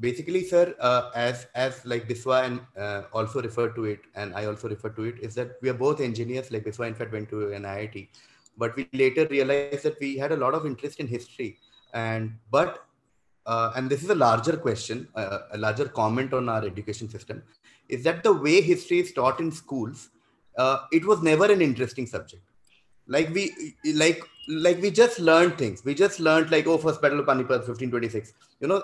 basically, sir, uh, as as like Biswa and uh, also referred to it, and I also refer to it, is that we are both engineers. Like Biswa, in fact, went to an IIT, but we later realized that we had a lot of interest in history, and but uh, and this is a larger question, uh, a larger comment on our education system, is that the way history is taught in schools, uh, it was never an interesting subject. Like we, like, like we just learned things. We just learned like, oh, first battle of Panipat, 1526. You know,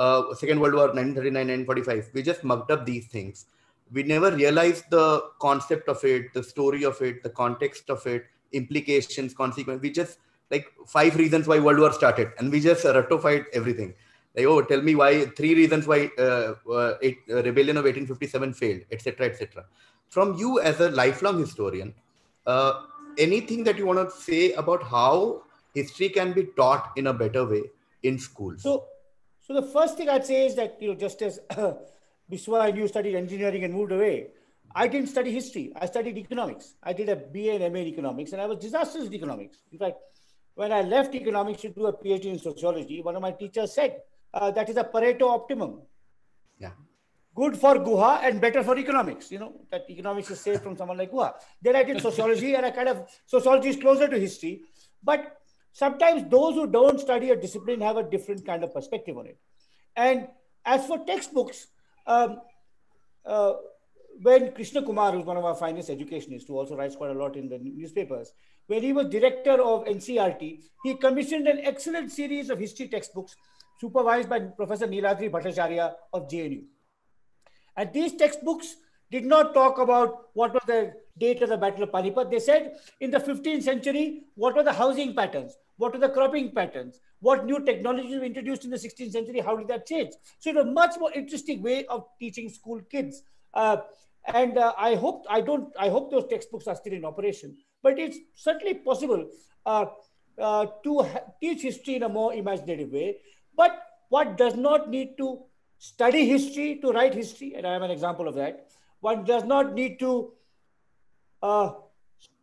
uh, Second World War, 1939, 1945. We just mugged up these things. We never realized the concept of it, the story of it, the context of it, implications, consequences. We just like five reasons why World War started, and we just ratified everything. Like, oh, tell me why three reasons why uh, uh, it, uh, rebellion of 1857 failed, etc., etc. From you as a lifelong historian, uh, anything that you want to say about how history can be taught in a better way in schools? So, so the first thing I'd say is that you know, just as Biswa and you studied engineering and moved away, I didn't study history. I studied economics. I did a BA and MA in economics, and I was disastrous in economics. In fact, when I left economics to do a PhD in sociology, one of my teachers said uh, that is a Pareto optimum. Yeah. Good for Guha and better for economics. You know, that economics is safe from someone like Guha. Then I did sociology, and I kind of, sociology is closer to history. But sometimes those who don't study a discipline have a different kind of perspective on it. And as for textbooks, um, uh, when Krishna Kumar, who's one of our finest educationists, who also writes quite a lot in the newspapers, when he was director of NCERT, he commissioned an excellent series of history textbooks supervised by Professor Neeladri Bhattacharya of JNU. And these textbooks did not talk about what was the date of the Battle of Panipat. They said in the 15th century, what were the housing patterns? What were the cropping patterns? What new technologies were introduced in the 16th century? How did that change? So it was a much more interesting way of teaching school kids. Uh, and uh, I hope I don't. I hope those textbooks are still in operation. But it's certainly possible uh, uh to teach history in a more imaginative way. But what does not need to study history to write history, and I am an example of that. One does not need to uh,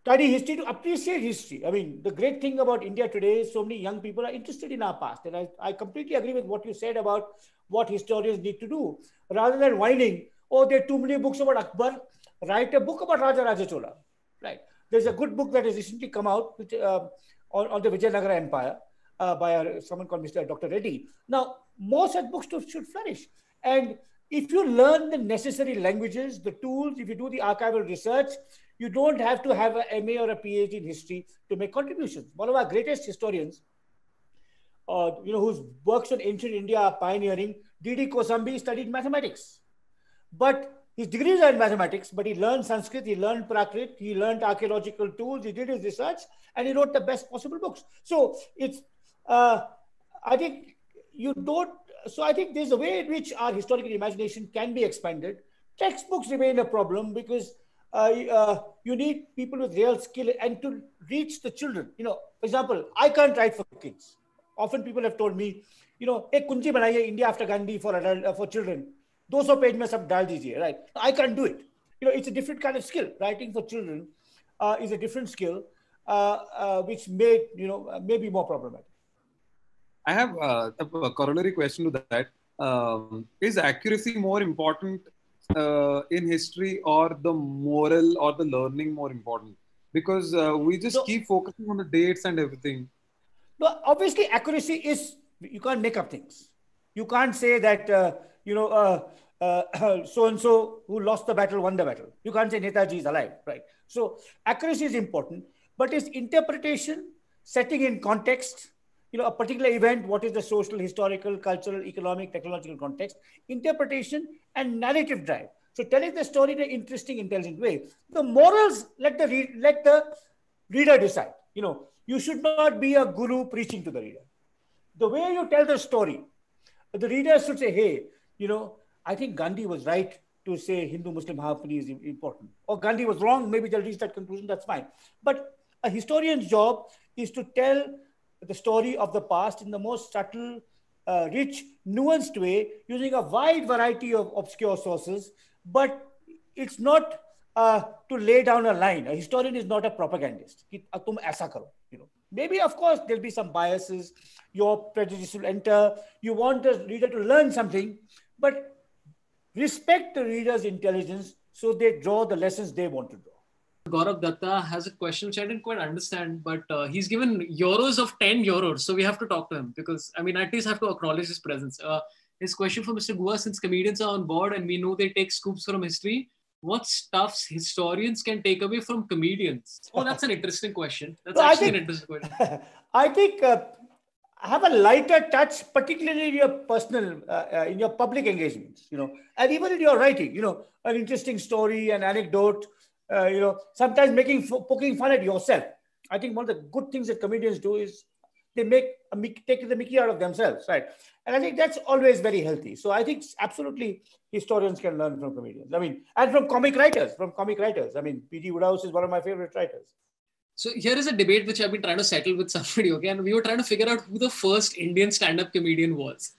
study history to appreciate history. I mean, the great thing about India today is so many young people are interested in our past. And I, I completely agree with what you said about what historians need to do. Rather than whining, oh, there are too many books about Akbar, write a book about Raja Raja Chola. Right. There's a good book that has recently come out which, uh, on, on the Vijayanagara Empire uh, by someone called Mr. Dr. Reddy. Now, more such books should flourish. And if you learn the necessary languages, the tools, if you do the archival research, you don't have to have an MA or a PhD in history to make contributions. One of our greatest historians, uh, you know, whose works on ancient India are pioneering, D.D. Kosambi studied mathematics. But his degrees are in mathematics, but he learned Sanskrit, he learned Prakrit, he learned archaeological tools, he did his research, and he wrote the best possible books. So it's uh, I think you don't So I think there's a way in which our historical imagination can be expanded. Textbooks remain a problem because uh, uh, you need people with real skill and to reach the children. You know, for example, I can't write for kids. Often people have told me, you know, एक कुंजी बनाइए India after Gandhi for adult uh, for children. Those page में सब डाल दीजिए, right? I can't do it. You know, it's a different kind of skill. Writing for children uh, is a different skill, uh, uh, which may, you know, may be more problematic. I have uh, a corollary question to that. Um, is accuracy more important uh, in history or the moral or the learning more important? Because uh, we just so, keep focusing on the dates and everything. No, obviously, accuracy is, you can't make up things. You can't say that, uh, you know, so and so who lost the battle won the battle. You can't say Netaji is alive, right? So, accuracy is important, but its interpretation, setting in context, you know, a particular event, what is the social, historical, cultural, economic, technological context, interpretation, and narrative drive. So telling the story in an interesting, intelligent way. The morals, let the, let the reader decide. You know, you should not be a guru preaching to the reader. The way you tell the story, the reader should say, hey, you know, I think Gandhi was right to say Hindu-Muslim harmony is important. Or Gandhi was wrong, maybe they'll reach that conclusion, that's fine. But a historian's job is to tell the story of the past in the most subtle, uh, rich, nuanced way, using a wide variety of obscure sources. But it's not uh, to lay down a line. A historian is not a propagandist. You know, maybe of course there'll be some biases. Your prejudice will enter. You want the reader to learn something, but respect the reader's intelligence so they draw the lessons they want to draw. Gaurav Datta has a question which I didn't quite understand, but uh, he's given euros of 10 euros. So we have to talk to him because, I mean, at least have to acknowledge his presence. Uh, his question for Mr. Guha since comedians are on board and we know they take scoops from history, what stuffs historians can take away from comedians? Oh, that's an interesting question. That's actually think, an interesting question. I think uh, have a lighter touch, particularly in your personal, uh, uh, in your public engagements, you know, and even in your writing, you know, an interesting story, an anecdote, uh, you know, sometimes making poking fun at yourself. I think one of the good things that comedians do is they make a, take the Mickey out of themselves, right? And I think that's always very healthy. So I think absolutely historians can learn from comedians. I mean, and from comic writers, from comic writers. I mean, P.G. Wodehouse is one of my favorite writers. So here is a debate which I've been trying to settle with somebody, okay? And we were trying to figure out who the first Indian stand-up comedian was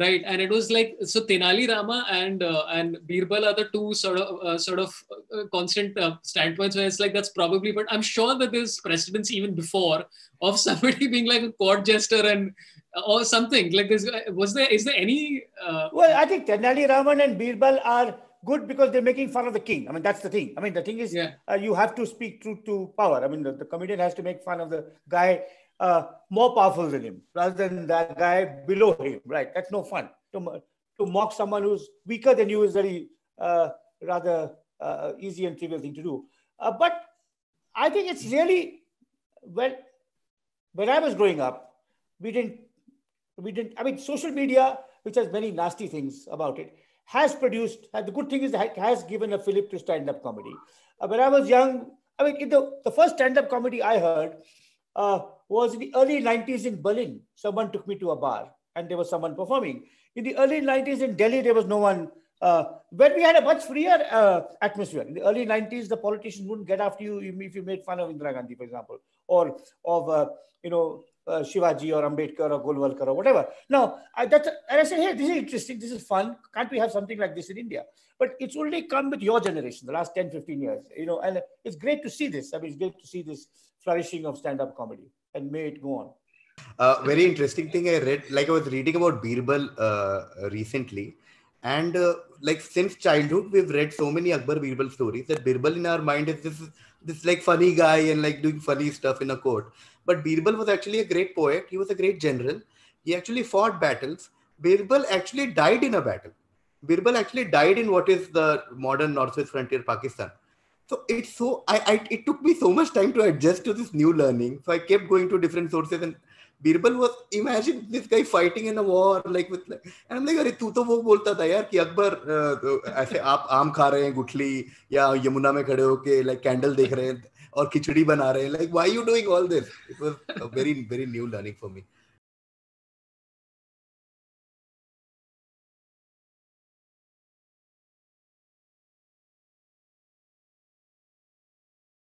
right and it was like so tenali rama and uh, and birbal are the two sort of uh, sort of uh, constant uh, standpoints where it's like that's probably but i'm sure that there's precedence even before of somebody being like a court jester and uh, or something. Like this uh, was there is there any well i think tenali raman and birbal are good because they're making fun of the king. I mean that's the thing. I mean the thing is yeah. you have to speak truth to power. I mean the, the comedian has to make fun of the guy uh, more powerful than him rather than that guy below him, right? That's no fun. To, to mock someone who's weaker than you is very uh, rather uh, easy and trivial thing to do. Uh, but I think it's really when when I was growing up, we didn't we didn't. I mean, social media, which has many nasty things about it, has produced. the good thing is that has given a fillip to stand-up comedy. Uh, when I was young, I mean, the the first stand-up comedy I heard uh, was in the early 90s in Berlin. Someone took me to a bar and there was someone performing. In the early 90s in Delhi, there was no one. Uh, but we had a much freer uh, atmosphere. In the early 90s, the politicians wouldn't get after you if you made fun of Indira Gandhi, for example, or of, uh, you know, uh, Shivaji or Ambedkar or Golwalkar or whatever. Now, I, that's, and I said, hey, this is interesting. This is fun. Can't we have something like this in India? But it's only come with your generation, the last 10, 15 years, you know, and it's great to see this. I mean, it's great to see this flourishing of stand-up comedy and may it go on. Uh, very interesting thing I read, like I was reading about Birbal uh, recently, and uh, like since childhood we've read so many Akbar Birbal stories that Birbal in our mind is this this like funny guy and like doing funny stuff in a court. But Birbal was actually a great poet. He was a great general. He actually fought battles. Birbal actually died in a battle. Birbal actually died in what is the modern northwest frontier Pakistan. So it's so I, I it took me so much time to adjust to this new learning. So I kept going to different sources and Birbal was imagine this guy fighting in a war like with like, and I'm like अरे तू तो वो बोलता था यार कि अकबर ऐसे आप आम खा रहे हैं गुठली या यमुना में खड़े होके like कैंडल देख रहे हैं और खिचड़ी बना रहे हैं like why you doing all this it was a very very new learning for me